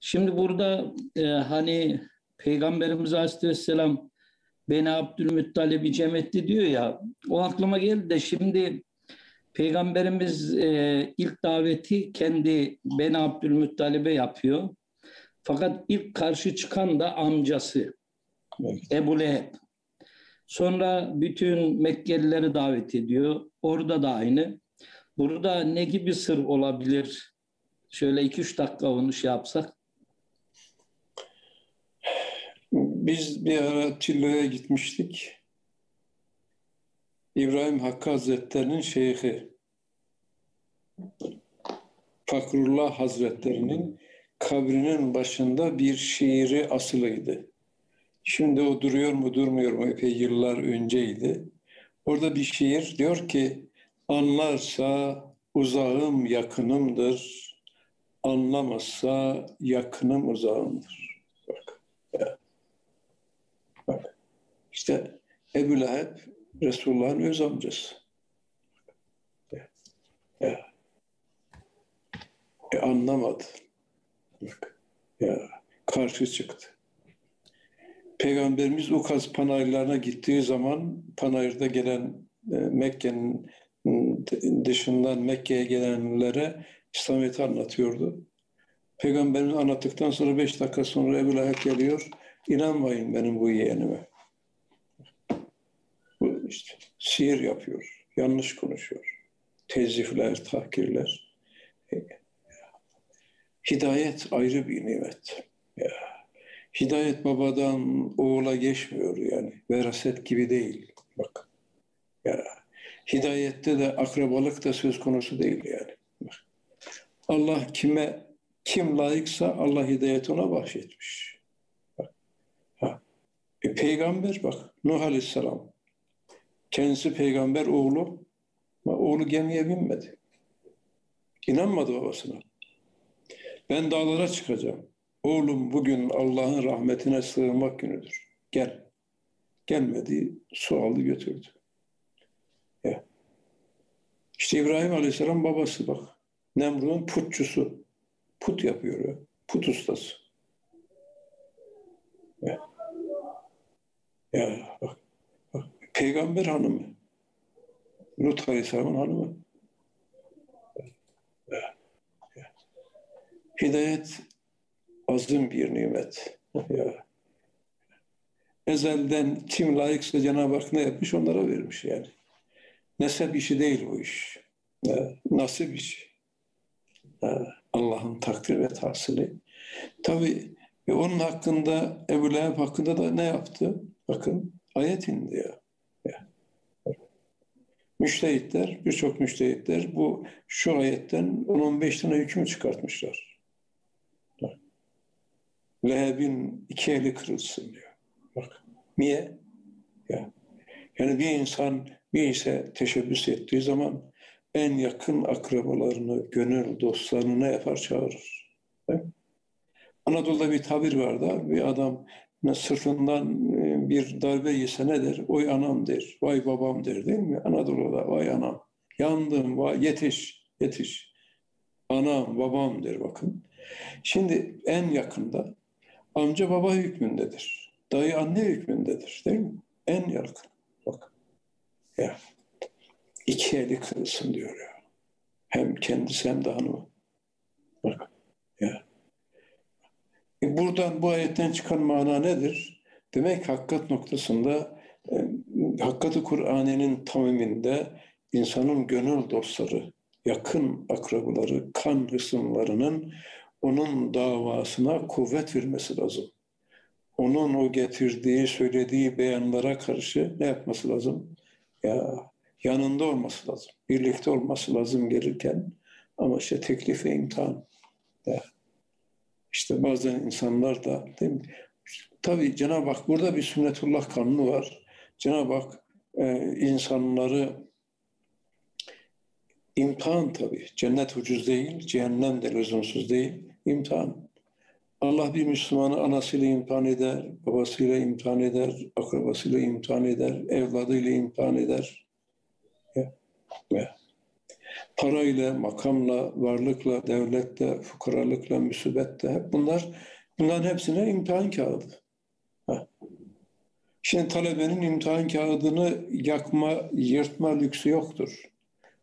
Şimdi burada e, hani Peygamberimiz Aleyhisselam beni Abdülmuttalib'i cem etti diyor ya o aklıma geldi de şimdi Peygamberimiz e, ilk daveti kendi beni Abdülmuttalib'e yapıyor. Fakat ilk karşı çıkan da amcası evet. Ebu Leheb. Sonra bütün Mekkelileri davet ediyor. Orada da aynı. Burada ne gibi sır olabilir? Şöyle iki üç dakika onu şey yapsak. Biz bir ara Çillo'ya gitmiştik. İbrahim Hakkı Hazretleri'nin şeyhi Fakrullah Hazretleri'nin kabrinin başında bir şiiri asılıydı. Şimdi o duruyor mu durmuyor mu epey yıllar önceydi. Orada bir şiir diyor ki anlarsa uzağım yakınımdır, anlamazsa yakınım uzağımdır. Bak. Ya. İşte Ebu Leheb Resulullah'ın öz amcası. Ya. E, anlamadı. Bak. Ya. Karşı çıktı. Peygamberimiz Ukaz panayırlarına gittiği zaman panayırda gelen e, Mekke'nin dışından Mekke'ye gelenlere İslamiyet'i anlatıyordu. Peygamberimiz anlattıktan sonra beş dakika sonra Ebu Lahab geliyor. İnanmayın benim bu yeğenime. İşte sihir yapıyor. Yanlış konuşuyor. Tezifler, tahkirler. Hidayet ayrı bir nimet. Ya. Hidayet babadan oğula geçmiyor yani. Veraset gibi değil. Bak. Ya. Hidayette de akrabalık da söz konusu değil yani. Bak. Allah kime kim layıksa Allah hidayet ona bahşetmiş. Bak. Ha. E, peygamber bak Nuh Aleyhisselam kendisi peygamber oğlu ama oğlu gemiye binmedi. İnanmadı babasına. Ben dağlara çıkacağım. Oğlum bugün Allah'ın rahmetine sığınmak günüdür. Gel. Gelmedi, su aldı götürdü. Ya. İşte İbrahim Aleyhisselam babası bak. Nemrut'un putçusu. Put yapıyor ya. Put ustası. Ya. Ya bak. Peygamber hanımı. Lut Aleyhisselam'ın hanımı. Hidayet azim bir nimet. Ya. Ezelden kim layıksa Cenab-ı Hak ne yapmış onlara vermiş yani. Nesep işi değil bu iş. Ya. Nasip işi. Allah'ın takdir ve tahsili. Tabi e, onun hakkında Ebu Leheb hakkında da ne yaptı? Bakın ayet indi ya. Müştehitler, birçok müştehitler bu şu ayetten 10-15 tane hüküm çıkartmışlar. Leheb'in iki eli kırılsın diyor. Bak niye? Ya. Yani bir insan bir işe teşebbüs ettiği zaman en yakın akrabalarını, gönül dostlarını ne yapar çağırır. Anadolu'da bir tabir var da bir adam sırtından e, bir darbe yese ne der? Oy anam der, vay babam der değil mi? Anadolu'da vay anam, yandım, vay yetiş, yetiş. Anam, babam der bakın. Şimdi en yakında amca baba hükmündedir. Dayı anne hükmündedir değil mi? En yakın. Bak. Ya. İki eli kırılsın diyor ya. Hem kendisi hem de hanımı. Bak. Ya. E buradan bu ayetten çıkan mana nedir? Demek hakikat noktasında e, Hakkat-ı Kur'an'ın tamaminde insanın gönül dostları, yakın akrabaları, kan hısımlarının onun davasına kuvvet vermesi lazım. Onun o getirdiği, söylediği beyanlara karşı ne yapması lazım? Ya yanında olması lazım. Birlikte olması lazım gelirken. Ama işte teklif ve imtihan. Ya. İşte bazen insanlar da değil mi? Tabii Cenab-ı Hak burada bir sünnetullah kanunu var. Cenab-ı Hak e, insanları imtihan tabii. Cennet ucuz değil, cehennem de lüzumsuz değil imtihan. Allah bir Müslümanı anasıyla imtihan eder, babasıyla imtihan eder, akrabasıyla imtihan eder, evladıyla imtihan eder. Ya. Ya. Parayla, makamla, varlıkla, devletle, fukaralıkla, müsibetle hep bunlar bunların hepsine imtihan kağıdı. Şimdi talebenin imtihan kağıdını yakma, yırtma lüksü yoktur.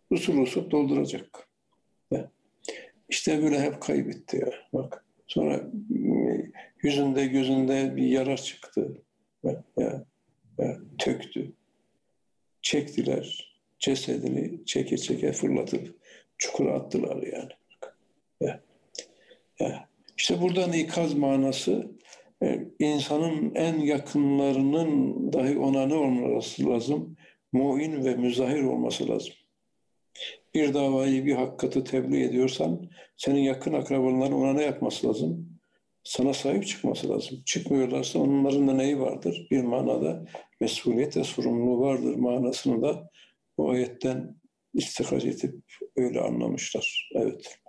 Usul usul dolduracak. İşte böyle hep kaybetti ya. Bak. Sonra ıı, yüzünde gözünde bir yara çıktı. Ya, ya, ya, töktü. Çektiler. Cesedini çeke çeke fırlatıp çukura attılar yani. Ya, ya. İşte buradan ikaz manası e, insanın en yakınlarının dahi ona ne olması lazım? Muin ve müzahir olması lazım. Bir davayı, bir hakikati tebliğ ediyorsan senin yakın akrabaların ona ne yapması lazım? Sana sahip çıkması lazım. Çıkmıyorlarsa onların da neyi vardır? Bir manada mesuliyet ve sorumluluğu vardır manasını da bu ayetten istihraç edip öyle anlamışlar. Evet.